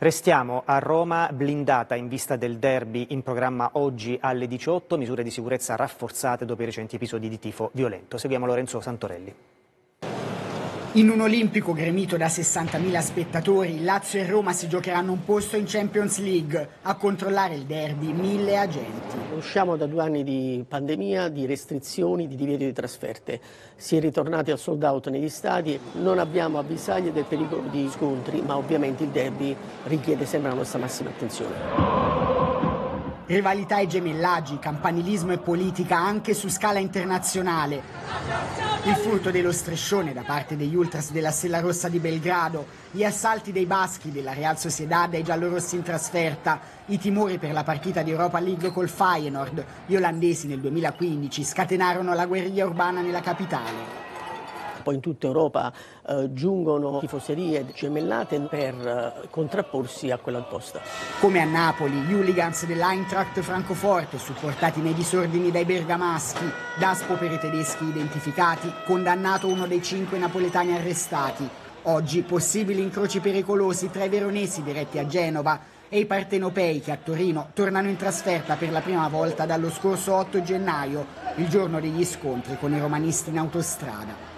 Restiamo a Roma, blindata in vista del derby in programma oggi alle 18, misure di sicurezza rafforzate dopo i recenti episodi di tifo violento. Seguiamo Lorenzo Santorelli. In un olimpico gremito da 60.000 spettatori, Lazio e Roma si giocheranno un posto in Champions League. A controllare il derby, mille agenti. Usciamo da due anni di pandemia, di restrizioni, di divieto di trasferte. Si è ritornati al sold out negli stadi. Non abbiamo avvisaglie del pericolo di scontri, ma ovviamente il derby richiede sempre la nostra massima attenzione. Rivalità e gemellaggi, campanilismo e politica anche su scala internazionale. Il furto dello striscione da parte degli ultras della Stella Rossa di Belgrado, gli assalti dei baschi della Real Sociedad ai giallorossi in trasferta, i timori per la partita di Europa League col Feyenoord, gli olandesi nel 2015 scatenarono la guerriglia urbana nella capitale poi in tutta Europa eh, giungono tifoserie gemellate per eh, contrapporsi a quella opposta. Come a Napoli, gli hooligans dell'Eintracht Francoforte, supportati nei disordini dai bergamaschi, Daspo per i tedeschi identificati, condannato uno dei cinque napoletani arrestati. Oggi possibili incroci pericolosi tra i veronesi diretti a Genova e i partenopei che a Torino tornano in trasferta per la prima volta dallo scorso 8 gennaio, il giorno degli scontri con i romanisti in autostrada.